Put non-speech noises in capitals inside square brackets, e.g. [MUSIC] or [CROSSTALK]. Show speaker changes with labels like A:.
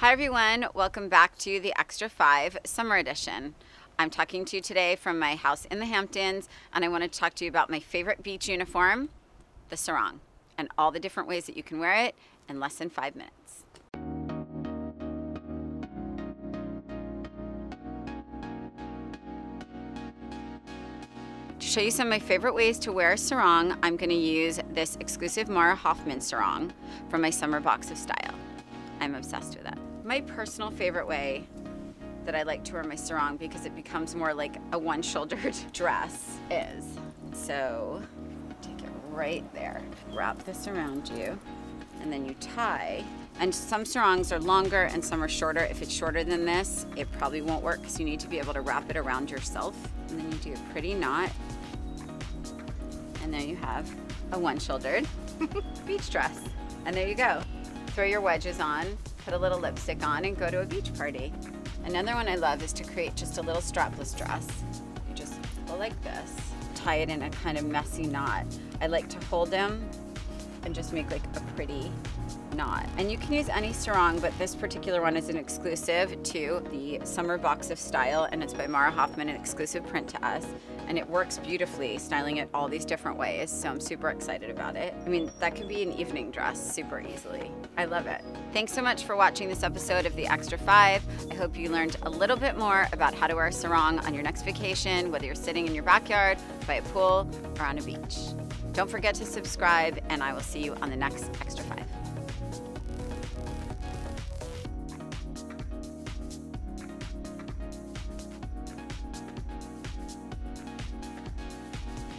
A: Hi, everyone. Welcome back to the Extra 5 Summer Edition. I'm talking to you today from my house in the Hamptons, and I want to talk to you about my favorite beach uniform, the sarong, and all the different ways that you can wear it in less than five minutes. To show you some of my favorite ways to wear a sarong, I'm going to use this exclusive Mara Hoffman sarong from my summer box of style. I'm obsessed with it. My personal favorite way that I like to wear my sarong because it becomes more like a one-shouldered [LAUGHS] dress is, so take it right there, wrap this around you, and then you tie. And some sarongs are longer and some are shorter. If it's shorter than this, it probably won't work because you need to be able to wrap it around yourself. And then you do a pretty knot. And there you have a one-shouldered [LAUGHS] beach dress. And there you go. Throw your wedges on, put a little lipstick on, and go to a beach party. Another one I love is to create just a little strapless dress. You just go like this, tie it in a kind of messy knot. I like to hold them and just make like a pretty knot. And you can use any sarong, but this particular one is an exclusive to the Summer Box of Style, and it's by Mara Hoffman, an exclusive print to us. And it works beautifully, styling it all these different ways, so I'm super excited about it. I mean, that could be an evening dress super easily. I love it. Thanks so much for watching this episode of The Extra Five. I hope you learned a little bit more about how to wear a sarong on your next vacation, whether you're sitting in your backyard, by a pool, or on a beach. Don't forget to subscribe, and I will see you on the next Extra Five.